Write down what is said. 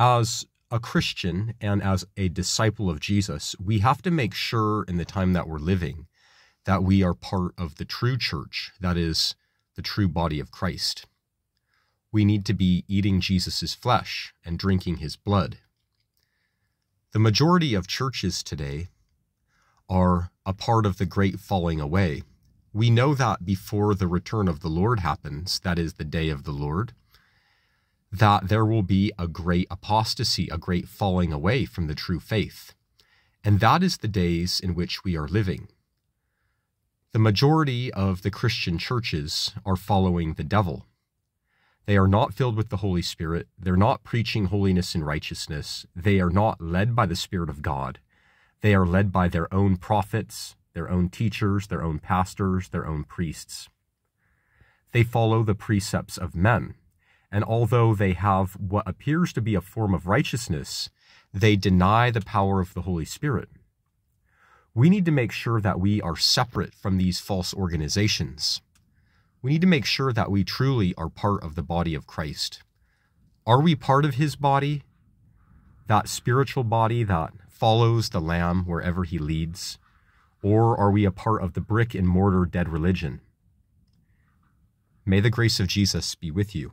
As a Christian and as a disciple of Jesus, we have to make sure in the time that we're living that we are part of the true church, that is, the true body of Christ. We need to be eating Jesus' flesh and drinking his blood. The majority of churches today are a part of the great falling away. We know that before the return of the Lord happens, that is the day of the Lord, that there will be a great apostasy, a great falling away from the true faith. And that is the days in which we are living. The majority of the Christian churches are following the devil. They are not filled with the Holy Spirit. They're not preaching holiness and righteousness. They are not led by the Spirit of God. They are led by their own prophets, their own teachers, their own pastors, their own priests. They follow the precepts of men and although they have what appears to be a form of righteousness, they deny the power of the Holy Spirit. We need to make sure that we are separate from these false organizations. We need to make sure that we truly are part of the body of Christ. Are we part of his body? That spiritual body that follows the Lamb wherever he leads? Or are we a part of the brick and mortar dead religion? May the grace of Jesus be with you.